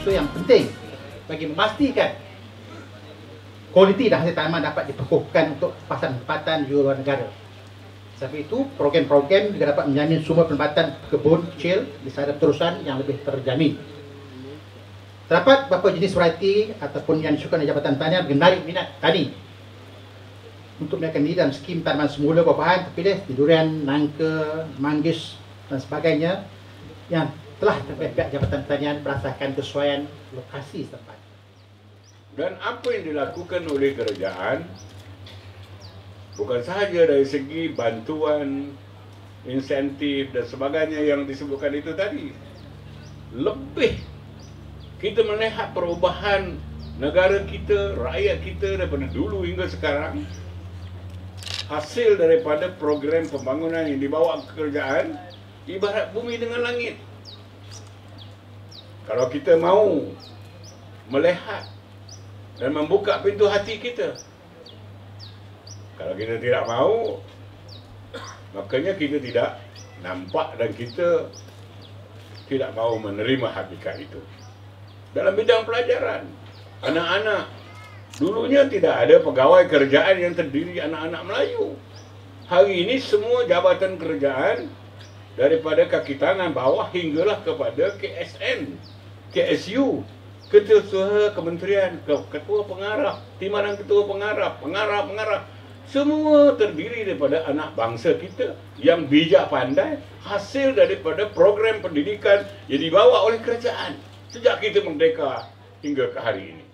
unsur yang penting bagi memastikan kualiti dan hasil tanaman dapat diperkukuhkan untuk pasaran-tempatan di luar negara. Sebab itu, program-program juga dapat menjamin sumber penempatan kebun kecil di sana terusan yang lebih terjamin. Terdapat beberapa jenis variety ataupun yang disukai Jabatan Tanian menarik minat tani untuk menaikkan diri dalam skim tanaman semula buah-buahan terpilih di durian, nangka, manggis dan sebagainya yang telah pihak Jabatan Pertanian berdasarkan kesesuaian lokasi setempat. Dan apa yang dilakukan oleh kerajaan bukan sahaja dari segi bantuan, insentif dan sebagainya yang disebutkan itu tadi. Lebih kita melihat perubahan negara kita, rakyat kita daripada dulu hingga sekarang hasil daripada program pembangunan yang dibawa ke kerajaan ibarat bumi dengan langit. Kalau kita mau melihat dan membuka pintu hati kita. Kalau kita tidak mau, makanya kita tidak nampak dan kita tidak mau menerima hakikat itu. Dalam bidang pelajaran, anak-anak Dulunya tidak ada pegawai kerajaan yang terdiri anak-anak Melayu. Hari ini semua jabatan kerajaan daripada kaki tangan bawah hinggalah kepada KSN, KSU, Ketua Kementerian, Ketua Pengarah, Timbalan Ketua Pengarah, Pengarah-pengarah. Semua terdiri daripada anak bangsa kita yang bijak pandai hasil daripada program pendidikan yang dibawa oleh kerajaan sejak kita merdeka hingga ke hari ini.